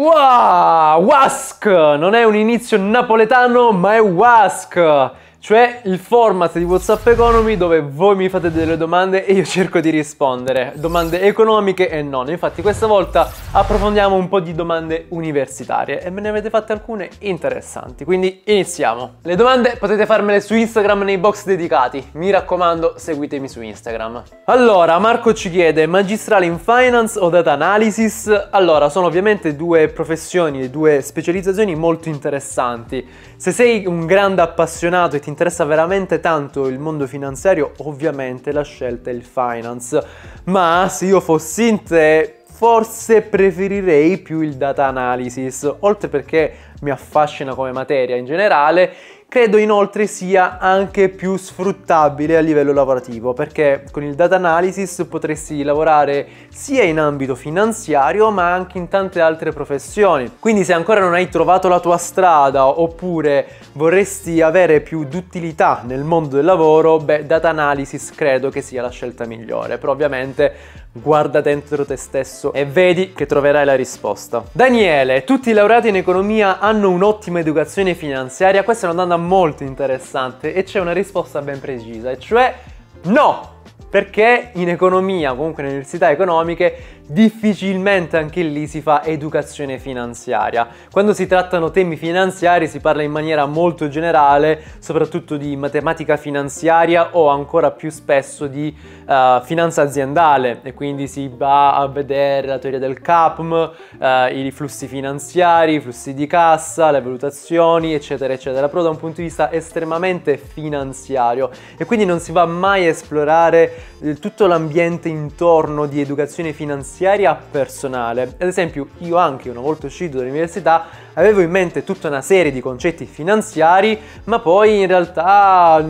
Wow, WASC! Non è un inizio napoletano, ma è WASC! Cioè il format di WhatsApp Economy dove voi mi fate delle domande e io cerco di rispondere. Domande economiche e non. Infatti questa volta approfondiamo un po' di domande universitarie e me ne avete fatte alcune interessanti. Quindi iniziamo. Le domande potete farmele su Instagram nei box dedicati. Mi raccomando, seguitemi su Instagram. Allora, Marco ci chiede magistrale in finance o data analysis? Allora, sono ovviamente due professioni e due specializzazioni molto interessanti. Se sei un grande appassionato e ti interessa veramente tanto il mondo finanziario, ovviamente la scelta è il finance. Ma se io fossi in te, forse preferirei più il data analysis, oltre perché mi affascina come materia in generale Credo inoltre sia anche più sfruttabile a livello lavorativo perché con il data analysis potresti lavorare sia in ambito finanziario ma anche in tante altre professioni. Quindi se ancora non hai trovato la tua strada oppure vorresti avere più d'utilità nel mondo del lavoro, beh, data analysis credo che sia la scelta migliore. Però ovviamente guarda dentro te stesso e vedi che troverai la risposta. Daniele, tutti i laureati in economia hanno un'ottima educazione finanziaria? Questa è una domanda molto interessante e c'è una risposta ben precisa, e cioè no! Perché in economia, comunque nelle università economiche, difficilmente anche lì si fa educazione finanziaria. Quando si trattano temi finanziari si parla in maniera molto generale, soprattutto di matematica finanziaria o ancora più spesso di uh, finanza aziendale. E quindi si va a vedere la teoria del CAPM, uh, i flussi finanziari, i flussi di cassa, le valutazioni, eccetera, eccetera, però da un punto di vista estremamente finanziario. E quindi non si va mai a esplorare eh, tutto l'ambiente intorno di educazione finanziaria finanziaria personale. Ad esempio, io anche una volta uscito dall'università avevo in mente tutta una serie di concetti finanziari, ma poi in realtà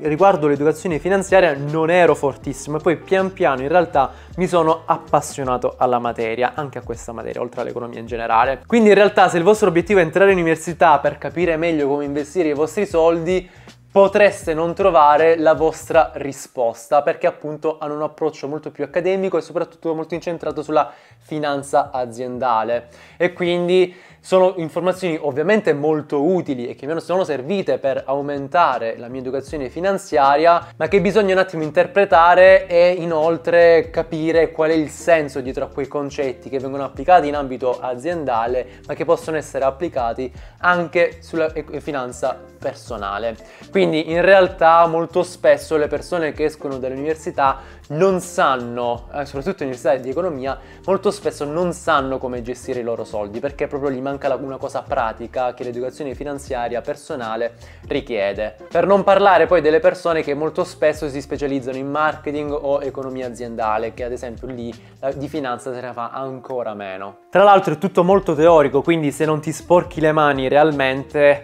riguardo l'educazione finanziaria non ero fortissimo e poi pian piano in realtà mi sono appassionato alla materia, anche a questa materia, oltre all'economia in generale. Quindi in realtà se il vostro obiettivo è entrare in università per capire meglio come investire i vostri soldi, potreste non trovare la vostra risposta perché appunto hanno un approccio molto più accademico e soprattutto molto incentrato sulla finanza aziendale e quindi sono informazioni ovviamente molto utili e che mi sono servite per aumentare la mia educazione finanziaria, ma che bisogna un attimo interpretare e inoltre capire qual è il senso dietro a quei concetti che vengono applicati in ambito aziendale, ma che possono essere applicati anche sulla finanza personale. Quindi in realtà molto spesso le persone che escono dall'università non sanno, eh, soprattutto università di economia, molto spesso non sanno come gestire i loro soldi perché proprio gli manca una cosa pratica che l'educazione finanziaria personale richiede. Per non parlare poi delle persone che molto spesso si specializzano in marketing o economia aziendale, che ad esempio lì eh, di finanza se ne fa ancora meno. Tra l'altro è tutto molto teorico, quindi se non ti sporchi le mani realmente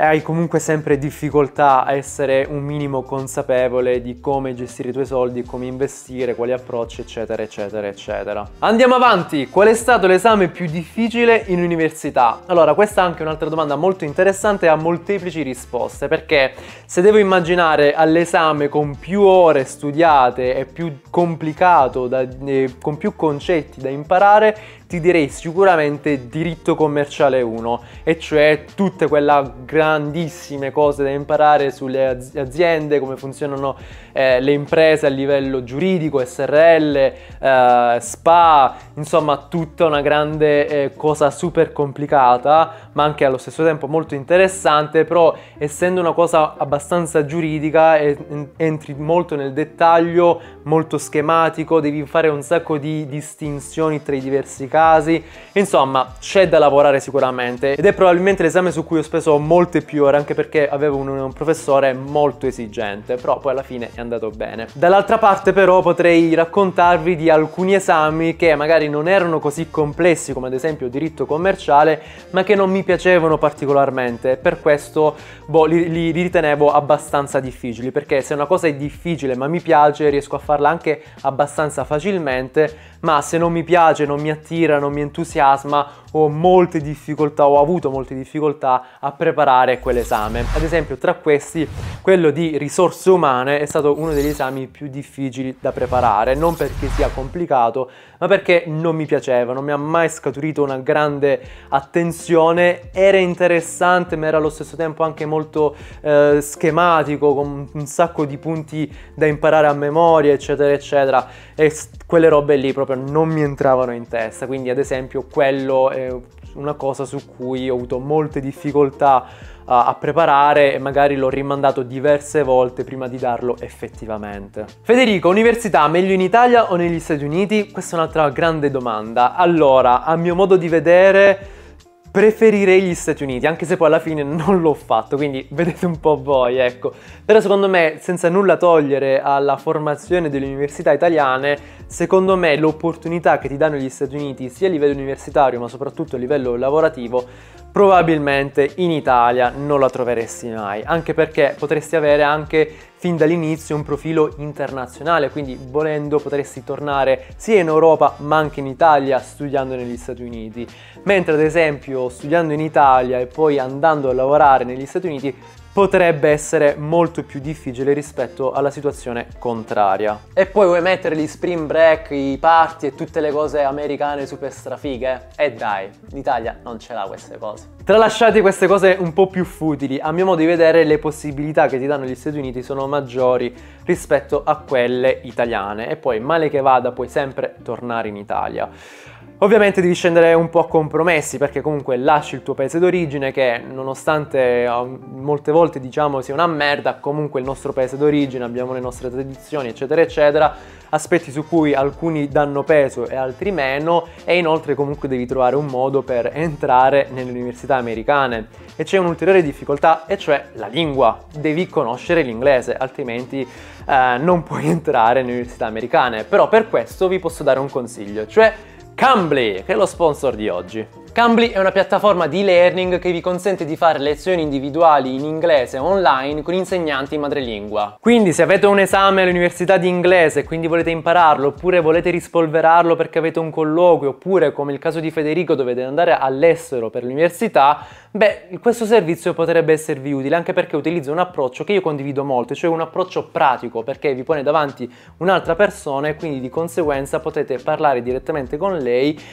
hai comunque sempre difficoltà a essere un minimo consapevole di come gestire i tuoi soldi, come investire, quali approcci, eccetera, eccetera, eccetera. Andiamo avanti. Qual è stato l'esame più difficile in università? Allora, questa è anche un'altra domanda molto interessante e ha molteplici risposte, perché se devo immaginare all'esame con più ore studiate e più complicato, da, eh, con più concetti da imparare, ti direi sicuramente diritto commerciale 1, e cioè tutte quelle grandissime cose da imparare sulle aziende, come funzionano eh, le imprese a livello giuridico, SRL, eh, SPA, insomma tutta una grande eh, cosa super complicata, ma anche allo stesso tempo molto interessante, però essendo una cosa abbastanza giuridica entri molto nel dettaglio, molto schematico, devi fare un sacco di distinzioni tra i diversi casi casi, insomma c'è da lavorare sicuramente ed è probabilmente l'esame su cui ho speso molte più ore anche perché avevo un, un professore molto esigente, però poi alla fine è andato bene. Dall'altra parte però potrei raccontarvi di alcuni esami che magari non erano così complessi come ad esempio diritto commerciale, ma che non mi piacevano particolarmente, per questo boh, li, li, li ritenevo abbastanza difficili, perché se una cosa è difficile ma mi piace riesco a farla anche abbastanza facilmente, ma se non mi piace, non mi attira, non mi entusiasma, ho molte difficoltà, ho avuto molte difficoltà a preparare quell'esame. Ad esempio, tra questi, quello di risorse umane è stato uno degli esami più difficili da preparare, non perché sia complicato, ma perché non mi piaceva, non mi ha mai scaturito una grande attenzione, era interessante ma era allo stesso tempo anche molto eh, schematico, con un sacco di punti da imparare a memoria, eccetera, eccetera, e quelle robe lì proprio non mi entravano in testa, quindi ad esempio quello è una cosa su cui ho avuto molte difficoltà a preparare e magari l'ho rimandato diverse volte prima di darlo effettivamente. Federico, università meglio in Italia o negli Stati Uniti? Questa è un'altra grande domanda. Allora, a mio modo di vedere preferirei gli Stati Uniti, anche se poi alla fine non l'ho fatto, quindi vedete un po' voi, ecco. Però secondo me, senza nulla togliere alla formazione delle università italiane, secondo me l'opportunità che ti danno gli Stati Uniti, sia a livello universitario ma soprattutto a livello lavorativo, probabilmente in Italia non la troveresti mai, anche perché potresti avere anche fin dall'inizio un profilo internazionale, quindi volendo potresti tornare sia in Europa ma anche in Italia studiando negli Stati Uniti, mentre ad esempio studiando in Italia e poi andando a lavorare negli Stati Uniti potrebbe essere molto più difficile rispetto alla situazione contraria. E poi vuoi mettere gli spring break, i party e tutte le cose americane super strafighe? E dai, l'Italia non ce l'ha queste cose. Tralasciate queste cose un po' più futili, a mio modo di vedere le possibilità che ti danno gli Stati Uniti sono maggiori rispetto a quelle italiane. E poi male che vada puoi sempre tornare in Italia. Ovviamente devi scendere un po' a compromessi perché comunque lasci il tuo paese d'origine che nonostante molte volte diciamo sia una merda, comunque il nostro paese d'origine, abbiamo le nostre tradizioni eccetera eccetera, aspetti su cui alcuni danno peso e altri meno e inoltre comunque devi trovare un modo per entrare nelle università americane. E c'è un'ulteriore difficoltà e cioè la lingua, devi conoscere l'inglese altrimenti eh, non puoi entrare nelle università americane, però per questo vi posso dare un consiglio, cioè Cambly, che è lo sponsor di oggi. Cambly è una piattaforma di learning che vi consente di fare lezioni individuali in inglese online con insegnanti madrelingua. Quindi se avete un esame all'università di inglese e quindi volete impararlo oppure volete rispolverarlo perché avete un colloquio oppure come il caso di Federico dovete andare all'estero per l'università, beh questo servizio potrebbe esservi utile anche perché utilizza un approccio che io condivido molto, cioè un approccio pratico perché vi pone davanti un'altra persona e quindi di conseguenza potete parlare direttamente con lei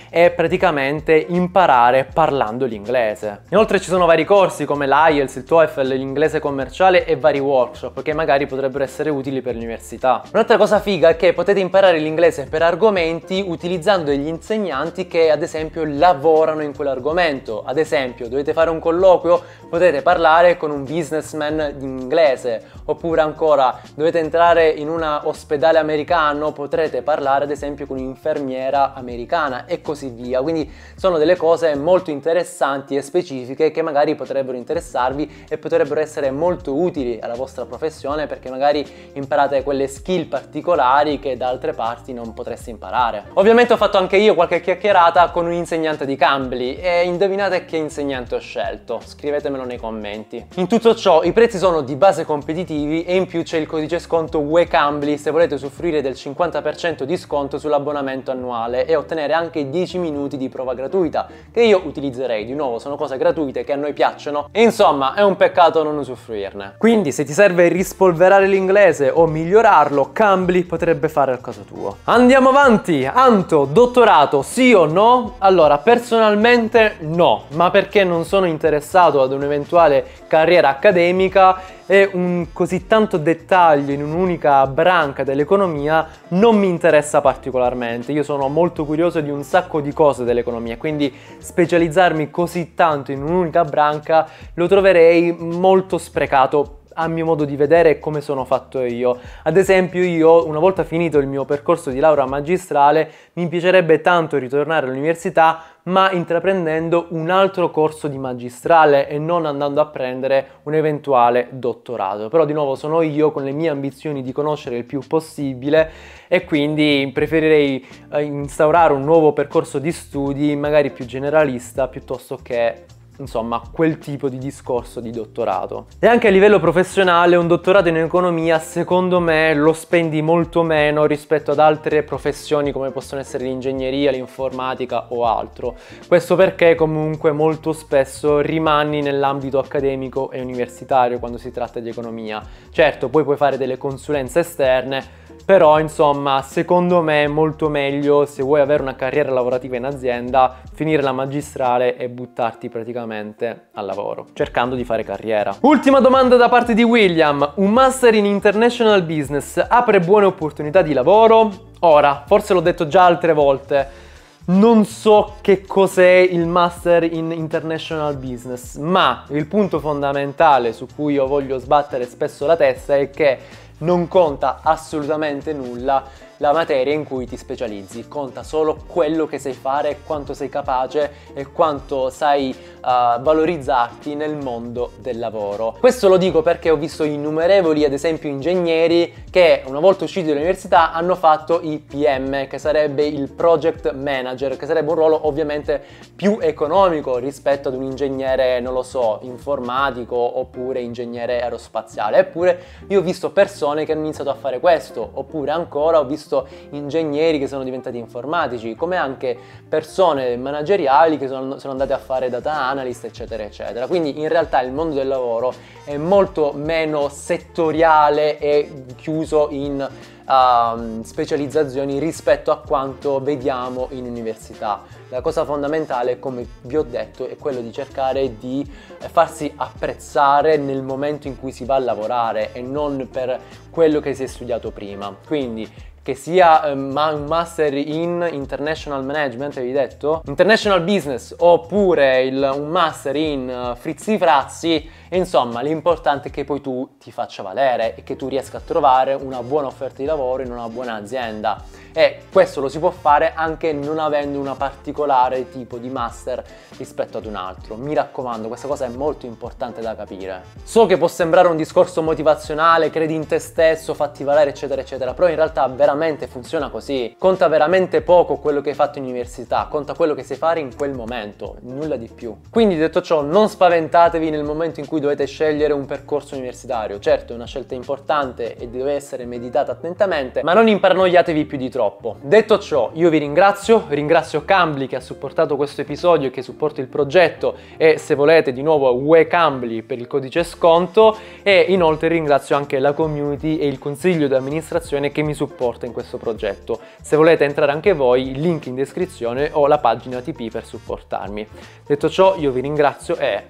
e praticamente imparare parlando l'inglese. Inoltre ci sono vari corsi come l'IELTS, il TOEFL, l'inglese commerciale e vari workshop che magari potrebbero essere utili per l'università. Un'altra cosa figa è che potete imparare l'inglese per argomenti utilizzando degli insegnanti che ad esempio lavorano in quell'argomento. Ad esempio dovete fare un colloquio, potete parlare con un businessman in inglese oppure ancora dovete entrare in un ospedale americano, potrete parlare ad esempio con un'infermiera americana e così via. Quindi sono delle cose molto interessanti e specifiche che magari potrebbero interessarvi e potrebbero essere molto utili alla vostra professione perché magari imparate quelle skill particolari che da altre parti non potreste imparare. Ovviamente ho fatto anche io qualche chiacchierata con un insegnante di Cambly e indovinate che insegnante ho scelto? Scrivetemelo nei commenti. In tutto ciò i prezzi sono di base competitivi e in più c'è il codice sconto WeCambly se volete usufruire del 50% di sconto sull'abbonamento annuale e ottenere anche 10 minuti di prova gratuita che io utilizzerei. Di nuovo, sono cose gratuite che a noi piacciono e insomma è un peccato non usufruirne. Quindi se ti serve rispolverare l'inglese o migliorarlo, Cambly potrebbe fare al caso tuo. Andiamo avanti! Anto, dottorato, sì o no? Allora, personalmente no, ma perché non sono interessato ad un'eventuale carriera accademica e un così tanto dettaglio in un'unica branca dell'economia non mi interessa particolarmente. Io sono molto curioso di un sacco di cose dell'economia, quindi specializzarmi così tanto in un'unica branca lo troverei molto sprecato a mio modo di vedere come sono fatto io. Ad esempio io, una volta finito il mio percorso di laurea magistrale, mi piacerebbe tanto ritornare all'università, ma intraprendendo un altro corso di magistrale e non andando a prendere un eventuale dottorato. Però di nuovo sono io con le mie ambizioni di conoscere il più possibile e quindi preferirei eh, instaurare un nuovo percorso di studi, magari più generalista, piuttosto che insomma quel tipo di discorso di dottorato. E anche a livello professionale un dottorato in economia secondo me lo spendi molto meno rispetto ad altre professioni come possono essere l'ingegneria, l'informatica o altro. Questo perché comunque molto spesso rimani nell'ambito accademico e universitario quando si tratta di economia. Certo, poi puoi fare delle consulenze esterne, però insomma secondo me è molto meglio se vuoi avere una carriera lavorativa in azienda finire la magistrale e buttarti praticamente al lavoro cercando di fare carriera. Ultima domanda da parte di William. Un master in international business apre buone opportunità di lavoro? ora forse l'ho detto già altre volte non so che cos'è il master in international business ma il punto fondamentale su cui io voglio sbattere spesso la testa è che non conta assolutamente nulla la materia in cui ti specializzi, conta solo quello che sai fare, quanto sei capace e quanto sai uh, valorizzarti nel mondo del lavoro. Questo lo dico perché ho visto innumerevoli, ad esempio, ingegneri che una volta usciti dall'università hanno fatto i PM, che sarebbe il project manager, che sarebbe un ruolo ovviamente più economico rispetto ad un ingegnere, non lo so, informatico oppure ingegnere aerospaziale. Eppure io ho visto persone che hanno iniziato a fare questo, oppure ancora ho visto ingegneri che sono diventati informatici, come anche persone manageriali che sono, sono andate a fare data analyst, eccetera, eccetera. Quindi in realtà il mondo del lavoro è molto meno settoriale e chiuso in uh, specializzazioni rispetto a quanto vediamo in università. La cosa fondamentale, come vi ho detto, è quello di cercare di eh, farsi apprezzare nel momento in cui si va a lavorare e non per quello che si è studiato prima. Quindi che sia um, un master in International Management, avevi detto? International Business oppure il, un master in uh, Frizzi Frazzi, insomma l'importante è che poi tu ti faccia valere e che tu riesca a trovare una buona offerta di lavoro in una buona azienda e questo lo si può fare anche non avendo una particolare tipo di master rispetto ad un altro. Mi raccomando, questa cosa è molto importante da capire. So che può sembrare un discorso motivazionale, credi in te stesso, fatti valere eccetera eccetera, però in realtà veramente funziona così. Conta veramente poco quello che hai fatto in università, conta quello che sai fare in quel momento, nulla di più. Quindi detto ciò, non spaventatevi nel momento in cui dovete scegliere un percorso universitario. Certo, è una scelta importante e deve essere meditata attentamente, ma non imparanoiatevi più di troppo troppo. Detto ciò, io vi ringrazio, ringrazio Cambly che ha supportato questo episodio e che supporta il progetto e se volete di nuovo WeCambly per il codice sconto e inoltre ringrazio anche la community e il consiglio di amministrazione che mi supporta in questo progetto. Se volete entrare anche voi, link in descrizione o la pagina TP per supportarmi. Detto ciò, io vi ringrazio e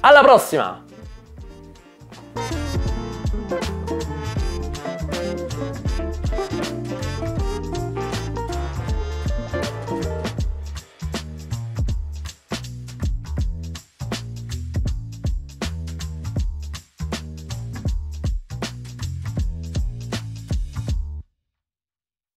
alla prossima!